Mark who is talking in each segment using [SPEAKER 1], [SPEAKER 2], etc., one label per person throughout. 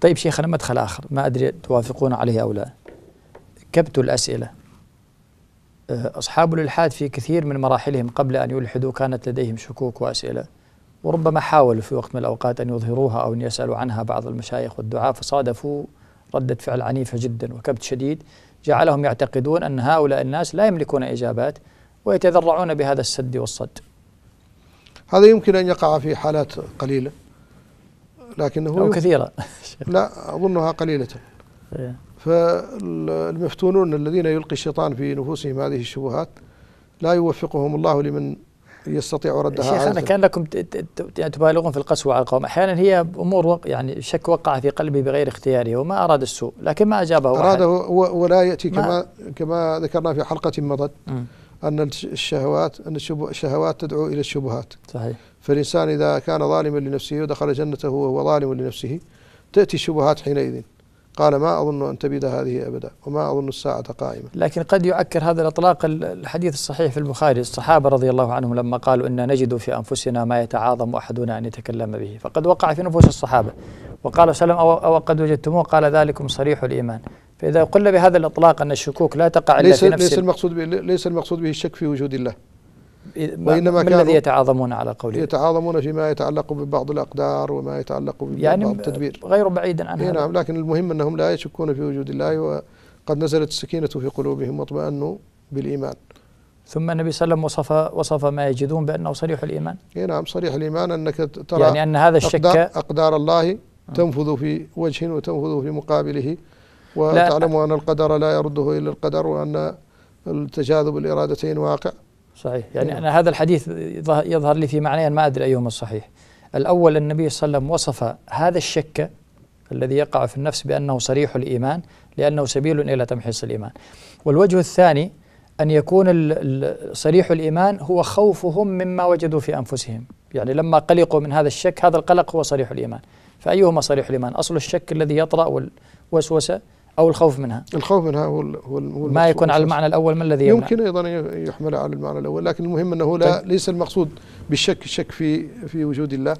[SPEAKER 1] طيب شيخنا مدخل آخر. ما أدري توافقون عليه أو لا. كبت الأسئلة. آه، أصحاب الإلحاد في كثير من مراحلهم قبل أن يلحدوا كانت لديهم شكوك وأسئلة وربما حاولوا في وقت من الأوقات أن يظهروها أو أن يسألوا عنها بعض المشايخ والدعاة فصادفوا ردة فعل عنيفة جدا وكبت شديد. جعلهم يعتقدون أن هؤلاء الناس لا يملكون إجابات ويتذرعون بهذا السد والصد.
[SPEAKER 2] هذا يمكن أن يقع في حالات قليلة لكنه
[SPEAKER 1] أو كثيرة.
[SPEAKER 2] لا أظنها قليلة. إيه. فالمفتونون الذين يلقي الشيطان في نفوسهم هذه الشبهات لا يوفقهم الله لمن يستطيع ردها
[SPEAKER 1] شيخنا كانكم يعني تبالغون في القسوة على القوم. أحيانا هي أمور يعني شك وقع في قلبه بغير اختياره وما أراد السوء لكن ما أجابه
[SPEAKER 2] أراده ولا يأتي كما كما ذكرنا في حلقة مضت أن الشهوات أن الشهوات تدعو إلى الشبهات.
[SPEAKER 1] صحيح.
[SPEAKER 2] فالإنسان إذا كان ظالما لنفسه ودخل جنته وهو ظالم لنفسه تأتي الشبهات حينئذ. قال ما أظن أن تبيد هذه أبدا وما أظن الساعة قائمة.
[SPEAKER 1] لكن قد يؤكر هذا الإطلاق الحديث الصحيح في البخاري. الصحابة رضي الله عنهم لما قالوا إن نجد في أنفسنا ما يتعاظم أحدنا أن يتكلم به. فقد وقع في نفوس الصحابة. وقال عليه وسلم أو قد وجدتموه؟ قال ذلكم صريح الإيمان. فإذا قلنا بهذا الإطلاق أن الشكوك لا تقع إلا
[SPEAKER 2] ليس
[SPEAKER 1] في نفس
[SPEAKER 2] ليس المقصود ليس المقصود به الشك في وجود الله.
[SPEAKER 1] وإنما ما الذي يتعاظمون على قوله
[SPEAKER 2] يتعاظمون فيما يتعلق ببعض الأقدار وما يتعلق ببعض يعني التدبير.
[SPEAKER 1] غير بعيد عن
[SPEAKER 2] هذا. نعم لكن المهم أنهم لا يشكون في وجود الله وقد نزلت السكينة في قلوبهم واطمأنوا بالإيمان.
[SPEAKER 1] ثم النبي صلى الله عليه وسلم وصف وصف ما يجدون بأنه صريح الإيمان.
[SPEAKER 2] إي نعم صريح الإيمان أنك ترى
[SPEAKER 1] يعني أن هذا الشك
[SPEAKER 2] أقدار, أقدار الله آه. تنفذ في وجه وتنفذ في مقابله وتعلم أن القدر لا يرده إلا القدر وأن التجاذب الإرادتين واقع.
[SPEAKER 1] صحيح. يعني نعم. أنا هذا الحديث يظهر لي في معنيين ما أدري أيهما الصحيح. الأول النبي صلى الله عليه وسلم وصف هذا الشك الذي يقع في النفس بأنه صريح الإيمان لأنه سبيل إلى تمحيص الإيمان. والوجه الثاني أن يكون صريح الإيمان هو خوفهم مما وجدوا في أنفسهم. يعني لما قلقوا من هذا الشك هذا القلق هو صريح الإيمان. فأيهما صريح الإيمان؟ أصل الشك الذي يطرأ والوسوسة أو الخوف منها.
[SPEAKER 2] الخوف منها هو, هو
[SPEAKER 1] ما يكون على المعنى الأول ما الذي
[SPEAKER 2] يمنع؟ يمكن أيضا يحمل على المعنى الأول لكن المهم أنه لا طيب. ليس المقصود بالشك الشك في في وجود الله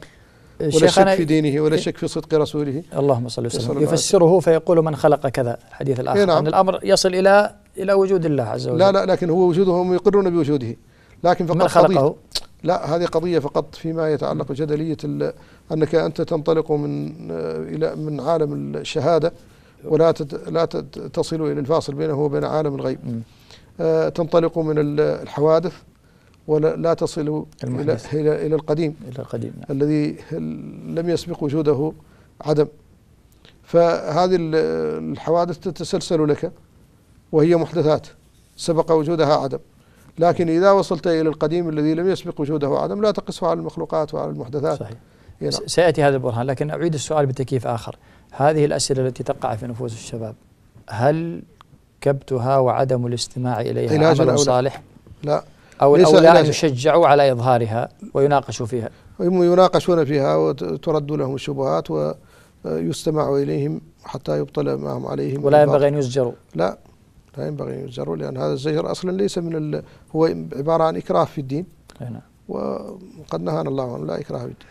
[SPEAKER 2] ولا الشك في دينه ولا الشك في صدق رسوله.
[SPEAKER 1] اللهم صل وسلم. يفسره فيقول من خلق كذا الحديث الآخر. نعم. أن الأمر يصل إلى إلى وجود الله عز وجل.
[SPEAKER 2] لا لا لكن هو وجوده هم يقرون بوجوده. لكن فقط
[SPEAKER 1] من خلقه؟ قضية
[SPEAKER 2] لا هذه قضية فقط فيما يتعلق بجدلية أنك أنت تنطلق من إلى من عالم الشهادة. ولا لا تصل إلى الفاصل بينه وبين عالم الغيب. آه تنطلق من الحوادث ولا لا تصل إلى, إلى إلى القديم.
[SPEAKER 1] إلى القديم نعم.
[SPEAKER 2] الذي لم يسبق وجوده عدم. فهذه الحوادث تتسلسل لك وهي محدثات سبق وجودها عدم. لكن إذا وصلت إلى القديم الذي لم يسبق وجوده عدم لا تقسه على المخلوقات وعلى المحدثات.
[SPEAKER 1] صحيح. سيأتي هذا البرهان لكن أعيد السؤال بتكييف آخر. هذه الأسئلة التي تقع في نفوس الشباب. هل كبتها وعدم الاستماع إليها عمل صالح؟
[SPEAKER 2] لا.
[SPEAKER 1] أو الأولى أن يشجعوا على إظهارها ويناقشوا فيها؟
[SPEAKER 2] هم يناقشون فيها وترد لهم الشبهات ويستمع إليهم حتى يبطل ما هم عليهم.
[SPEAKER 1] ولا ينبغي أن يسجروا
[SPEAKER 2] لا. لا ينبغي أن يسجروا لأن هذا الزجر أصلا ليس من هو عبارة عن إكراه في الدين.
[SPEAKER 1] نعم.
[SPEAKER 2] وقد نهانا الله عنه لا إكراه في الدين.